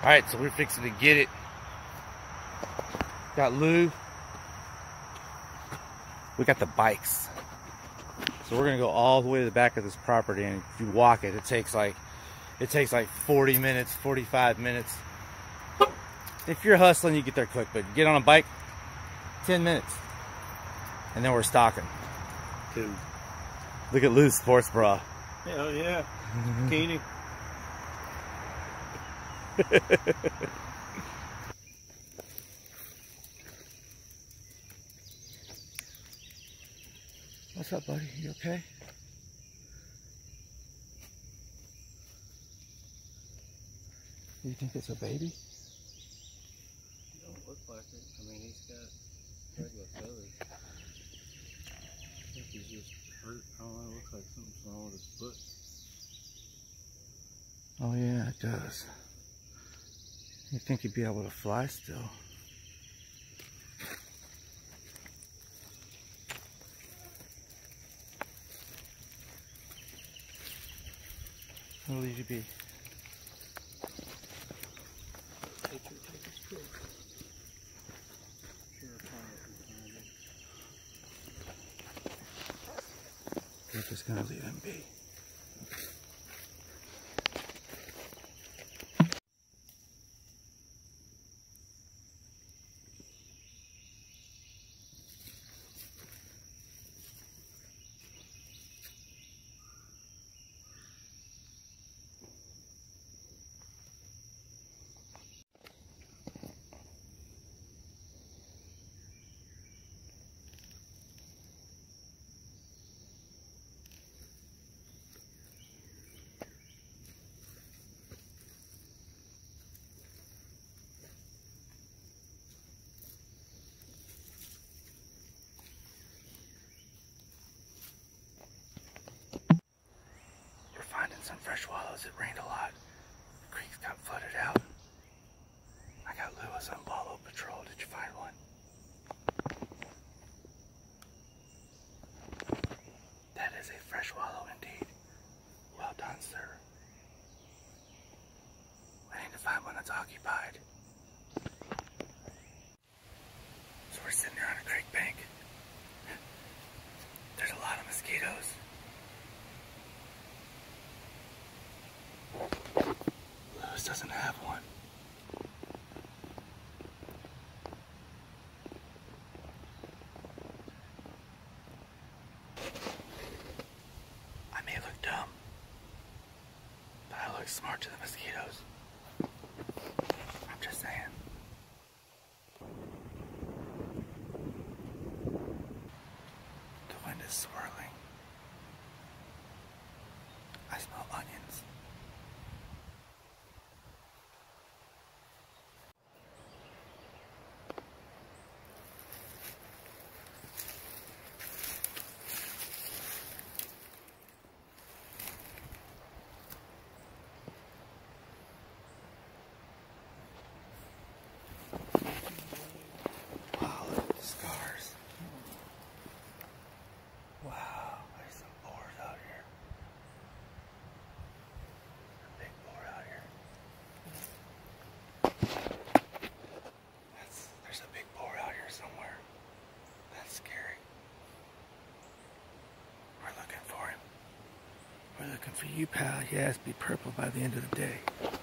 Alright, so we're fixing to get it. Got lube. We got the bikes. So we're gonna go all the way to the back of this property and if you walk it, it takes like it takes like 40 minutes, 45 minutes. If you're hustling, you get there quick, but get on a bike, 10 minutes. And then we're stocking. Two. Look at Lou's sports bra. Hell yeah. Bikini. What's up, buddy? You okay? You think it's a baby? Don't look like it. I mean, he's got regular feathers. I think he's just hurt. I don't know. It looks like something's wrong with his foot. Oh yeah, it does. You think he'd be able to fly still? What'll you be? We're just gonna leave him be. Fresh wallows. It rained a lot. The creeks got flooded out. I got Lewis on wallow patrol. Did you find one? That is a fresh wallow indeed. Well done, sir. I need to find one that's occupied. So we're sitting there on a creek bank. There's a lot of mosquitoes. Lewis doesn't have one. I may look dumb, but I look smart to the mosquitoes. I'm just saying. The wind is swirling. I smell onions. Wow, look at the scars. Wow, there's some boars out here. A big boar out here. That's, there's a big boar out here somewhere. That's scary. We're looking for you, pal. To be purple by the end of the day.